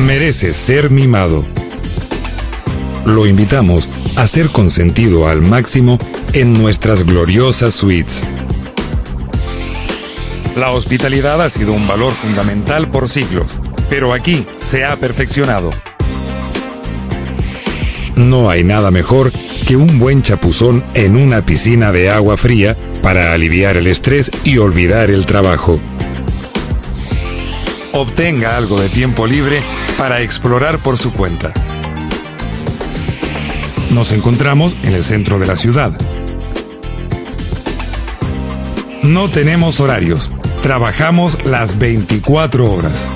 merece ser mimado. Lo invitamos a ser consentido al máximo en nuestras gloriosas suites. La hospitalidad ha sido un valor fundamental por siglos, pero aquí se ha perfeccionado. No hay nada mejor que un buen chapuzón en una piscina de agua fría para aliviar el estrés y olvidar el trabajo. Obtenga algo de tiempo libre para explorar por su cuenta. Nos encontramos en el centro de la ciudad. No tenemos horarios, trabajamos las 24 horas.